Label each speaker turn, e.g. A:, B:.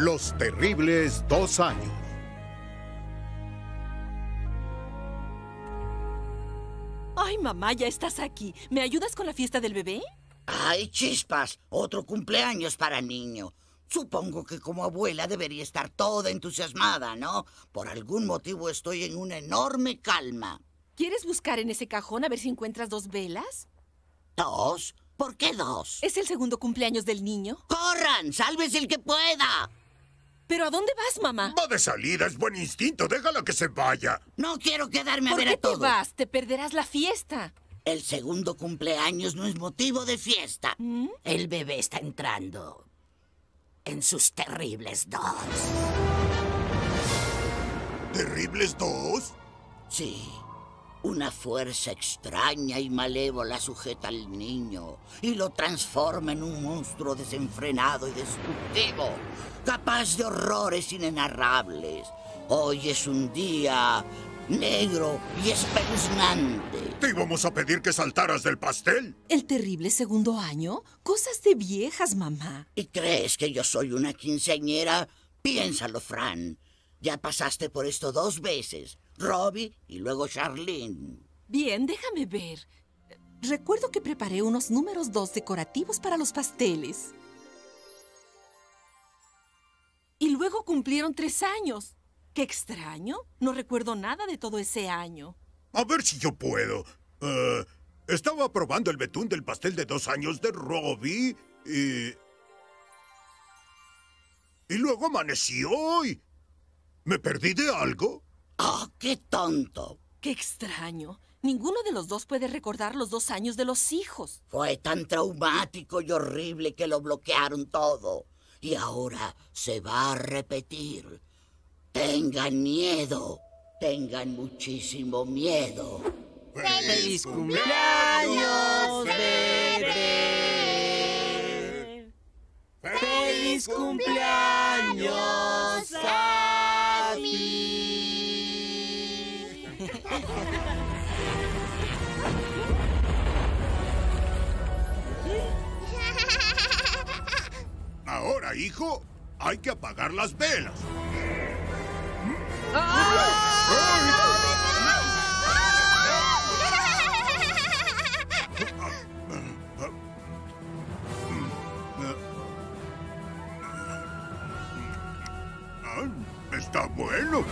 A: Los terribles dos años.
B: Ay, mamá, ya estás aquí. ¿Me ayudas con la fiesta del bebé?
C: Ay, chispas, otro cumpleaños para niño. Supongo que como abuela debería estar toda entusiasmada, ¿no? Por algún motivo estoy en una enorme calma.
B: ¿Quieres buscar en ese cajón a ver si encuentras dos velas?
C: ¿Dos? ¿Por qué dos?
B: ¿Es el segundo cumpleaños del niño?
C: ¡Corran! ¡Sálvese el que pueda!
B: ¿Pero a dónde vas, mamá?
A: Va de salida, es buen instinto. Déjala que se vaya.
C: No quiero quedarme a
B: ¿Por
C: ver
B: qué
C: a
B: te
C: todos.
B: vas? Te perderás la fiesta.
C: El segundo cumpleaños no es motivo de fiesta.
B: ¿Mm?
C: El bebé está entrando en sus terribles dos.
A: ¿Terribles dos?
C: Sí. Una fuerza extraña y malévola sujeta al niño y lo transforma en un monstruo desenfrenado y destructivo, capaz de horrores inenarrables. Hoy es un día negro y espeluznante.
A: Te íbamos a pedir que saltaras del pastel.
B: ¿El terrible segundo año? Cosas de viejas, mamá.
C: ¿Y crees que yo soy una quinceañera? Piénsalo, Fran. Ya pasaste por esto dos veces. Robbie y luego Charlene.
B: Bien, déjame ver. Recuerdo que preparé unos números dos decorativos para los pasteles. Y luego cumplieron tres años. ¡Qué extraño! No recuerdo nada de todo ese año.
A: A ver si yo puedo. Eh, estaba probando el betún del pastel de dos años de Robbie y... Y luego amaneció y... ¿Me perdí de algo?
C: ¡Oh, qué tonto!
B: ¡Qué extraño! Ninguno de los dos puede recordar los dos años de los hijos.
C: Fue tan traumático y horrible que lo bloquearon todo. Y ahora se va a repetir. Tengan miedo. Tengan muchísimo miedo.
D: ¡Feliz cumpleaños,
B: bebé!
D: ¡Feliz cumpleaños
A: hijo, hay que apagar las velas.
B: Está bueno.